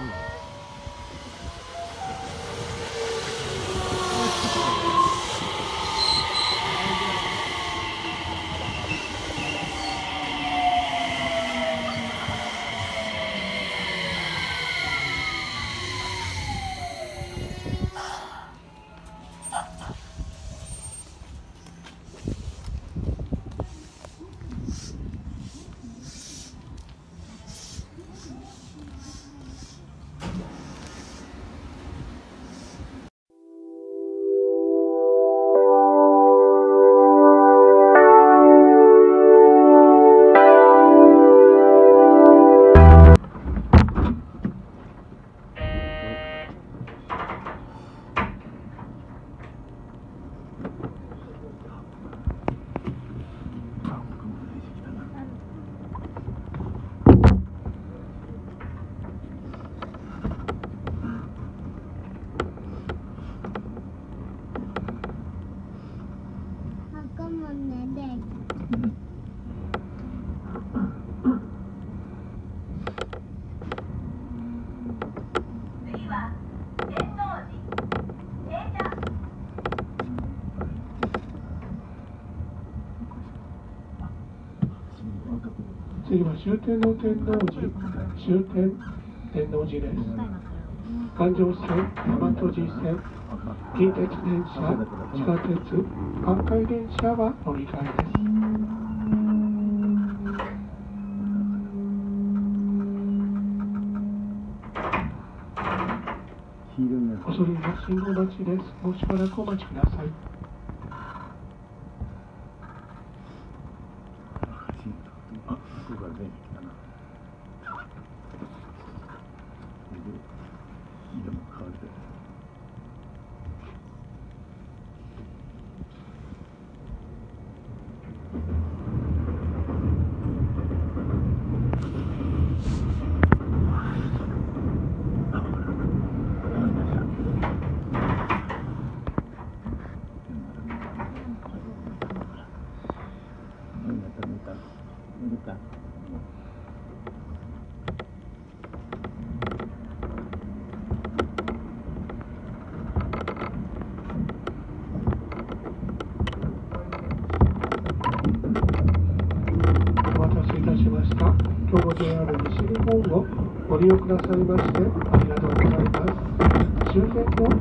Mm. 次は終点の天王寺終点天王寺です。環状線大和路線近鉄電車地下鉄関西電車は乗り換えです。聞いやつ恐れ入ります信号待ちです。もうしばらくお待ちくださいあ、ここから出てきたな。色も変わってる。お待たせいたしました今日も JR 西日本を用くださいましてありがとうございます。終点の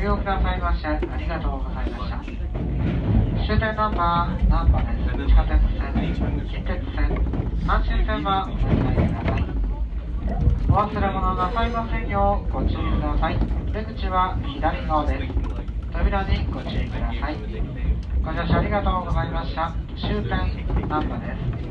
利用くださいましてありがとうございました。終点ナンバー難波です。地下鉄線近鉄線阪神線はお乗りください。お忘れ物なさいませんようご注意ください出口は左側です。扉にご注意ください。ご乗車ありがとうございました。終点難波です。